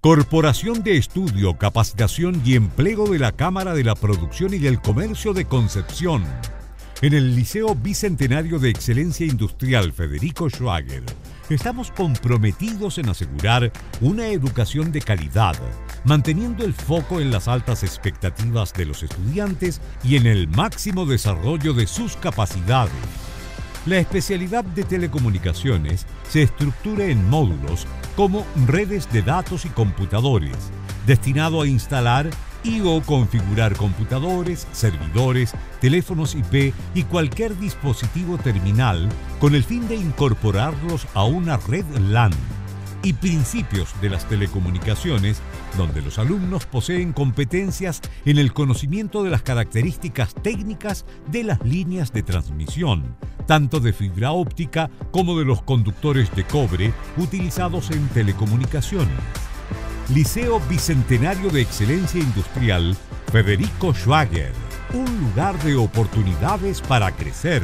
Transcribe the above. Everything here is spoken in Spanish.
Corporación de Estudio, Capacitación y Empleo de la Cámara de la Producción y del Comercio de Concepción. En el Liceo Bicentenario de Excelencia Industrial Federico Schwager, estamos comprometidos en asegurar una educación de calidad, manteniendo el foco en las altas expectativas de los estudiantes y en el máximo desarrollo de sus capacidades. La especialidad de telecomunicaciones se estructura en módulos como redes de datos y computadores, destinado a instalar y o configurar computadores, servidores, teléfonos IP y cualquier dispositivo terminal con el fin de incorporarlos a una red LAN y principios de las telecomunicaciones, donde los alumnos poseen competencias en el conocimiento de las características técnicas de las líneas de transmisión, tanto de fibra óptica como de los conductores de cobre utilizados en telecomunicaciones. Liceo Bicentenario de Excelencia Industrial Federico Schwager, un lugar de oportunidades para crecer.